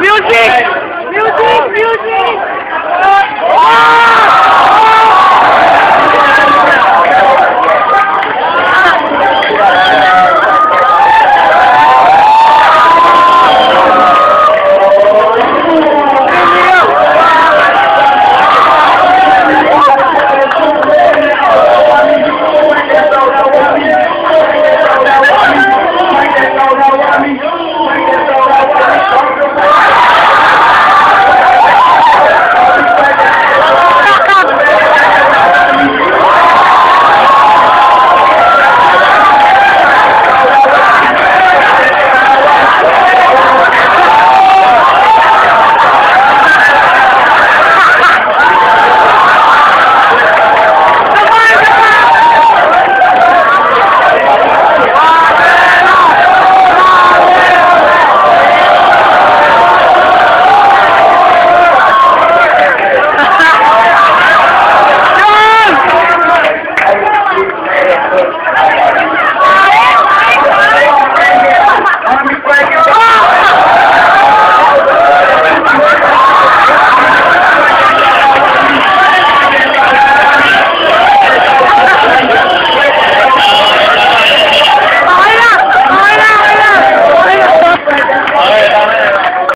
Music!